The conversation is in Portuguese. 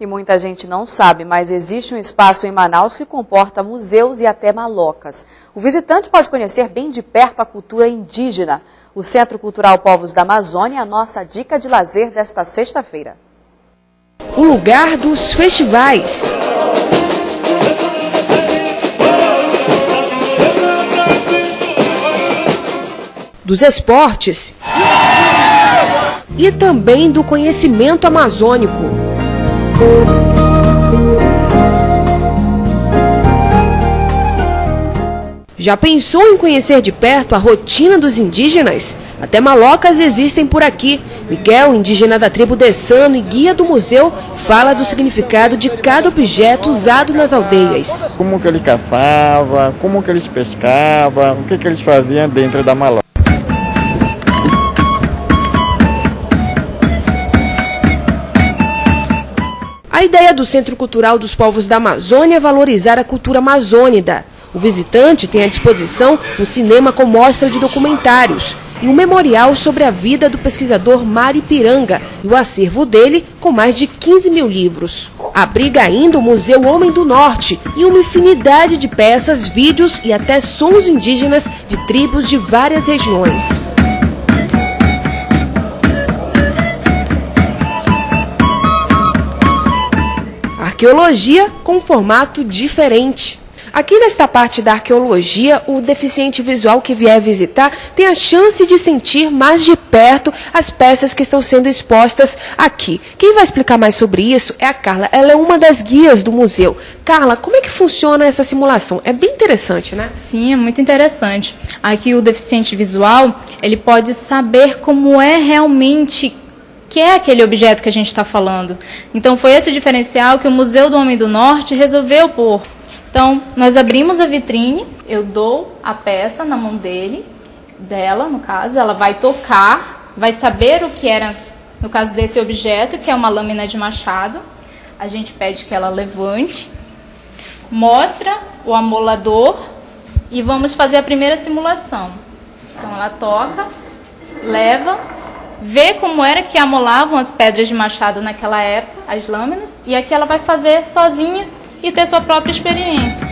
E muita gente não sabe, mas existe um espaço em Manaus que comporta museus e até malocas. O visitante pode conhecer bem de perto a cultura indígena. O Centro Cultural Povos da Amazônia é a nossa dica de lazer desta sexta-feira. O lugar dos festivais. Dos esportes e também do conhecimento amazônico. Já pensou em conhecer de perto a rotina dos indígenas? Até malocas existem por aqui. Miguel, indígena da tribo Dessano e guia do museu, fala do significado de cada objeto usado nas aldeias. Como que ele caçava, como que eles pescavam, o que, que eles faziam dentro da maloca. A ideia do Centro Cultural dos Povos da Amazônia é valorizar a cultura amazônida. O visitante tem à disposição um cinema com mostra de documentários e um memorial sobre a vida do pesquisador Mário Piranga e o acervo dele com mais de 15 mil livros. Abriga ainda o Museu Homem do Norte e uma infinidade de peças, vídeos e até sons indígenas de tribos de várias regiões. Arqueologia com um formato diferente. Aqui nesta parte da arqueologia, o deficiente visual que vier visitar tem a chance de sentir mais de perto as peças que estão sendo expostas aqui. Quem vai explicar mais sobre isso é a Carla. Ela é uma das guias do museu. Carla, como é que funciona essa simulação? É bem interessante, né? Sim, é muito interessante. Aqui o deficiente visual, ele pode saber como é realmente que é aquele objeto que a gente está falando. Então, foi esse o diferencial que o Museu do Homem do Norte resolveu pôr. Então, nós abrimos a vitrine, eu dou a peça na mão dele, dela, no caso, ela vai tocar, vai saber o que era, no caso desse objeto, que é uma lâmina de machado. A gente pede que ela levante, mostra o amolador e vamos fazer a primeira simulação. Então, ela toca, leva, ver como era que amolavam as pedras de machado naquela época, as lâminas, e aqui ela vai fazer sozinha e ter sua própria experiência.